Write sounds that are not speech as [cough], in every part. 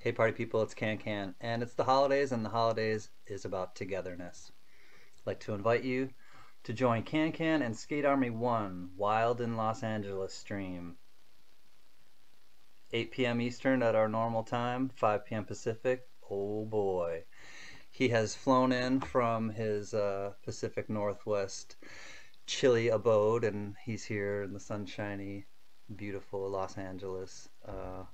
Hey party people, it's Can Can, and it's the holidays, and the holidays is about togetherness. I'd like to invite you to join Can Can and Skate Army 1 Wild in Los Angeles stream. 8 p.m. Eastern at our normal time, 5 p.m. Pacific. Oh boy. He has flown in from his uh, Pacific Northwest chilly abode, and he's here in the sunshiny, beautiful Los Angeles. Uh,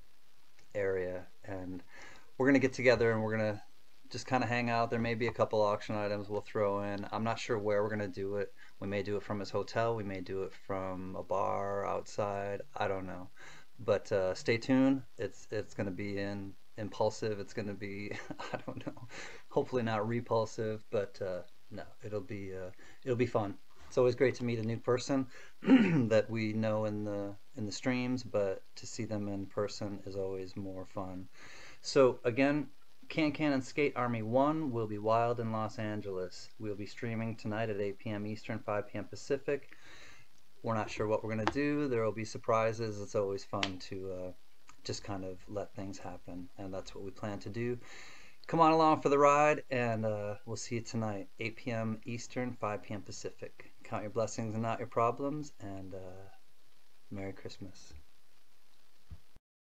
we're gonna get together and we're gonna just kind of hang out. There may be a couple auction items we'll throw in. I'm not sure where we're gonna do it. We may do it from his hotel. We may do it from a bar outside. I don't know. But uh, stay tuned. It's it's gonna be in impulsive. It's gonna be [laughs] I don't know. Hopefully not repulsive but uh, no it'll be uh, it'll be fun it's always great to meet a new person [clears throat] that we know in the in the streams, but to see them in person is always more fun. So again, Can Can and Skate Army 1 will be wild in Los Angeles. We'll be streaming tonight at 8 p.m. Eastern, 5 p.m. Pacific. We're not sure what we're going to do. There will be surprises. It's always fun to uh, just kind of let things happen, and that's what we plan to do come on along for the ride, and uh, we'll see you tonight, 8 p.m. Eastern, 5 p.m. Pacific. Count your blessings and not your problems, and uh, Merry Christmas.